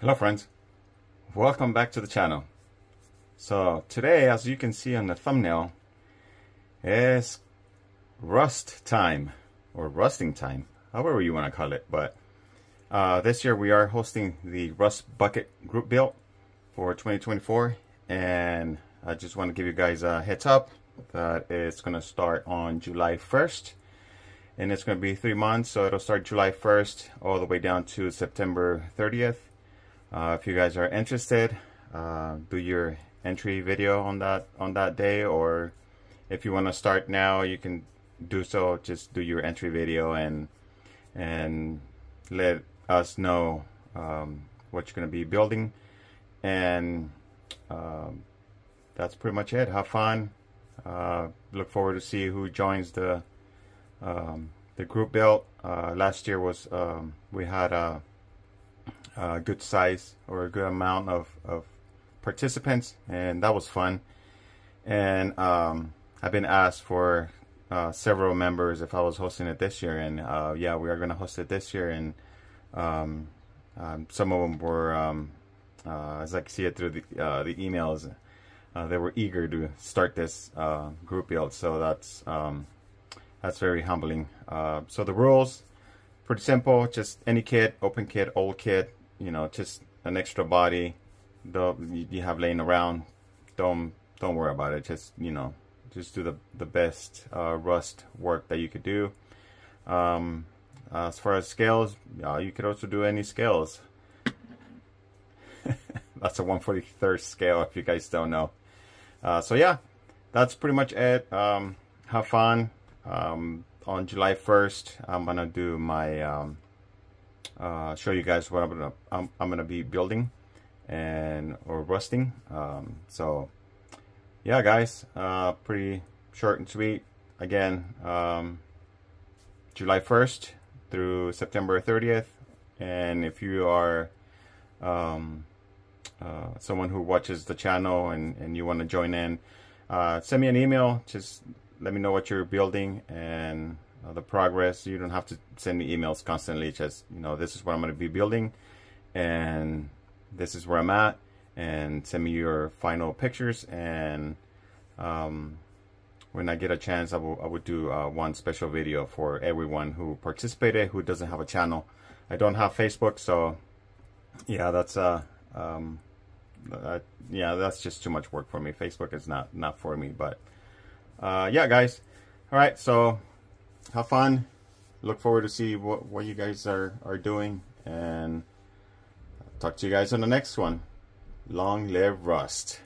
Hello friends, welcome back to the channel. So today, as you can see on the thumbnail, is rust time or rusting time, however you want to call it. But uh, this year we are hosting the Rust Bucket Group Build for 2024 and I just want to give you guys a heads up that it's going to start on July 1st and it's going to be three months so it'll start July 1st all the way down to September 30th uh, if you guys are interested, uh, do your entry video on that on that day, or if you want to start now, you can do so. Just do your entry video and and let us know um, what you're going to be building, and um, that's pretty much it. Have fun. Uh, look forward to see who joins the um, the group build. Uh, last year was um, we had a a good size or a good amount of, of participants, and that was fun. And um, I've been asked for uh, several members if I was hosting it this year, and uh, yeah, we are going to host it this year. And um, um, some of them were, um, uh, as I can see it through the uh, the emails, uh, they were eager to start this uh, group build. So that's um, that's very humbling. so the rules, pretty simple. Just any kit, open kit, old kit, you know, just an extra body though you have laying around. Don't don't worry about it. Just you know, just do the the best uh, rust work that you could do. Um, as far as scales, uh, you could also do any scales. that's a 143rd scale if you guys don't know. Uh, so yeah, that's pretty much it. Um, have fun. Um, on July 1st, I'm gonna do my um, uh, show you guys what I'm gonna I'm, I'm, gonna be building and or rusting. Um, so yeah guys uh, pretty short and sweet. Again um, July 1st through September 30th and if you are um, uh, someone who watches the channel and, and you want to join in uh, send me an email. Just let me know what you're building and uh, the progress. You don't have to send me emails constantly. Just, you know, this is what I'm going to be building and this is where I'm at and send me your final pictures and um, when I get a chance I will, I would do uh, one special video for everyone who participated who doesn't have a channel I don't have Facebook so yeah that's uh um, uh, yeah that's just too much work for me Facebook is not not for me but uh, yeah guys all right so have fun. Look forward to see what, what you guys are, are doing. And talk to you guys on the next one. Long live Rust.